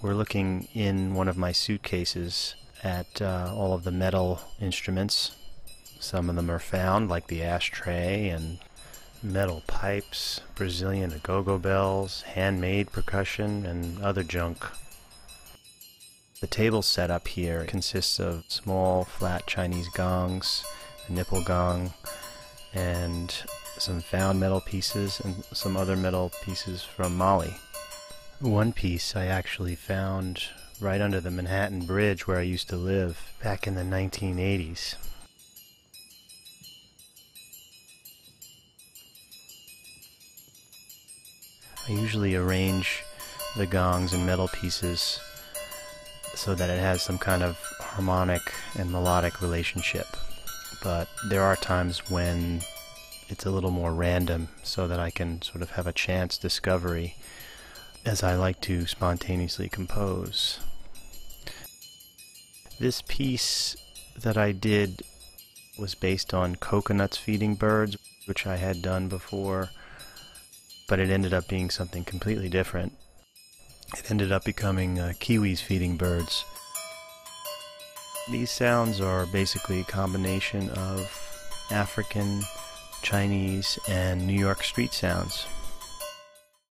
We're looking in one of my suitcases at uh, all of the metal instruments. Some of them are found, like the ashtray and metal pipes, Brazilian agogo bells, handmade percussion, and other junk. The table setup here consists of small flat Chinese gongs, a nipple gong, and some found metal pieces and some other metal pieces from Mali. One piece I actually found right under the Manhattan Bridge where I used to live back in the 1980s. I usually arrange the gongs and metal pieces so that it has some kind of harmonic and melodic relationship. But there are times when it's a little more random so that I can sort of have a chance discovery as I like to spontaneously compose. This piece that I did was based on coconuts feeding birds, which I had done before but it ended up being something completely different. It ended up becoming uh, kiwis feeding birds. These sounds are basically a combination of African, Chinese, and New York street sounds.